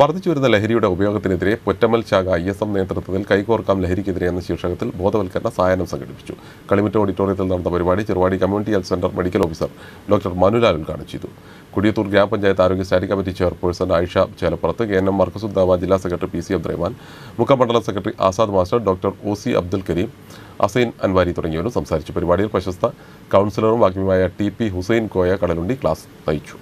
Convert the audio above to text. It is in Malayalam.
വർദ്ധിച്ചുവരുന്ന ലഹരിയുടെ ഉപയോഗത്തിനെതിരെ പൊറ്റമ്മൽ ശാഖ ഐ എസ് എം നേതൃത്വത്തിൽ കൈകോർക്കാം ലഹരിക്കെതിരെ എന്ന ശീർഷകത്തിൽ ബോധവൽക്കരണ സായാഹ്നം സംഘടിപ്പിച്ചു. കളിമുറ്റ ഓഡിറ്റോറിയത്തിൽ നടന്ന പരിപാടി Cheruvadi community health centre medical officer doctor Manulal ഉദ്ഘാടനം ചെയ്തു. കുടിയത്തൂർ ഗ്രാമപഞ്ചായത്ത് ആരോഗ്യ standing committee chairperson Ayisha Chelappurath K N M Markazuddawa ജില്ലാ secretary P C Abdurahman മുഖമണ്ഡലം secretary Azad master doctor O C Abdul Kareem Hussain Anwari തുടങ്ങിയവരും സംസാരിച്ചു. പരിപാടിയിൽ പ്രശസ്ത കൗൺസിലറും വാഗ്മിയുമായ T P Hussain Koya Kadalundi class നയിച്ചു.